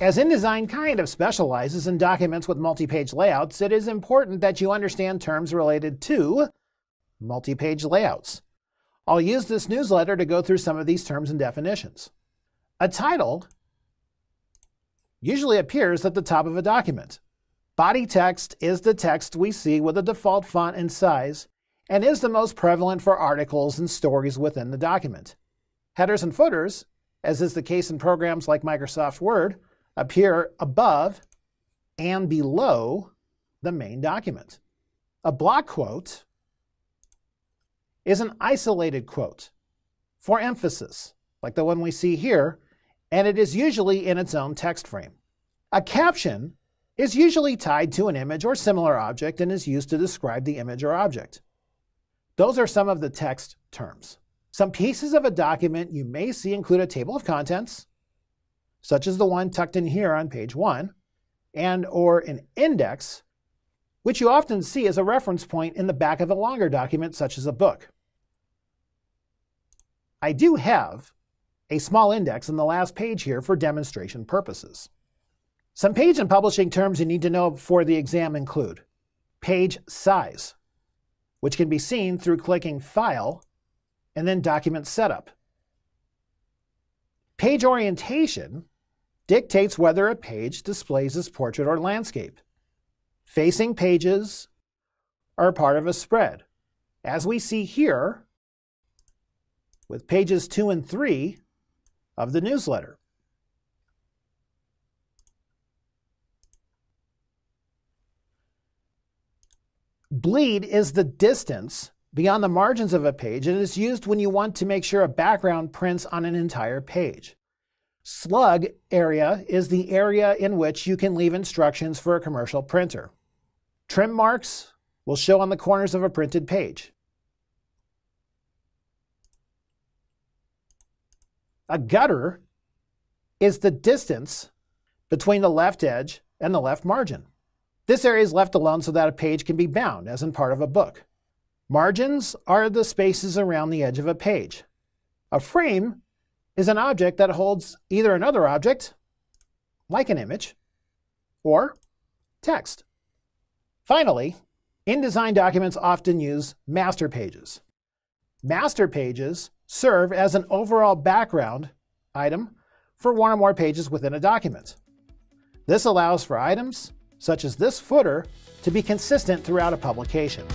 As InDesign kind of specializes in documents with multi-page layouts, it is important that you understand terms related to multi-page layouts. I'll use this newsletter to go through some of these terms and definitions. A title usually appears at the top of a document. Body text is the text we see with a default font and size and is the most prevalent for articles and stories within the document. Headers and footers, as is the case in programs like Microsoft Word, appear above and below the main document. A block quote is an isolated quote for emphasis, like the one we see here, and it is usually in its own text frame. A caption is usually tied to an image or similar object and is used to describe the image or object. Those are some of the text terms. Some pieces of a document you may see include a table of contents, such as the one tucked in here on page 1, and or an index, which you often see as a reference point in the back of a longer document such as a book. I do have a small index in the last page here for demonstration purposes. Some page and publishing terms you need to know for the exam include page size, which can be seen through clicking File and then Document Setup. Page orientation dictates whether a page displays as portrait or landscape. Facing pages are part of a spread. As we see here, with pages 2 and 3 of the newsletter. Bleed is the distance beyond the margins of a page and is used when you want to make sure a background prints on an entire page. Slug area is the area in which you can leave instructions for a commercial printer. Trim marks will show on the corners of a printed page. A gutter is the distance between the left edge and the left margin. This area is left alone so that a page can be bound, as in part of a book. Margins are the spaces around the edge of a page. A frame is an object that holds either another object, like an image, or text. Finally, InDesign documents often use master pages. Master pages serve as an overall background item for one or more pages within a document. This allows for items such as this footer, to be consistent throughout a publication.